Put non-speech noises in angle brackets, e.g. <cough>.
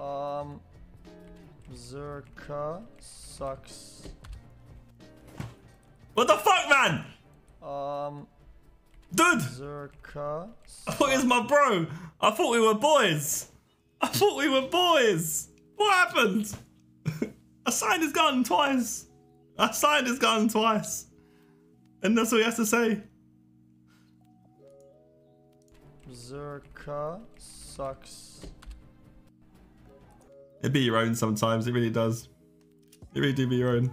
Um, Zerkaa sucks. What the fuck, man? Um, Dude, Zerkaa. I thought he was my bro. I thought we were boys. I thought we were boys. What happened? <laughs> I signed his gun twice. I signed his gun twice. And that's what he has to say. Zerkaa sucks. It be your own sometimes. It really does. It really do be your own.